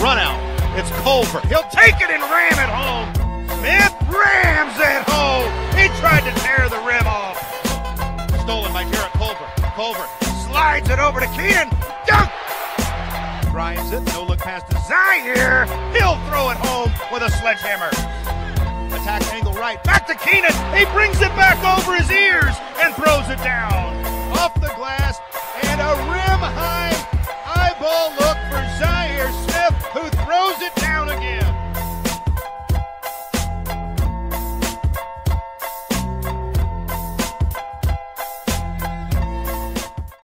Run out. It's Culver. He'll take it and ram it home. Smith rams it home. He tried to tear the rim off. Stolen by Jarrett Culver. Culver slides it over to Keenan. Dunk! Drives it. No look pass to Zhaire. He'll throw it home with a sledgehammer. Attack angle right. Back to Keenan. He brings it back over his ear.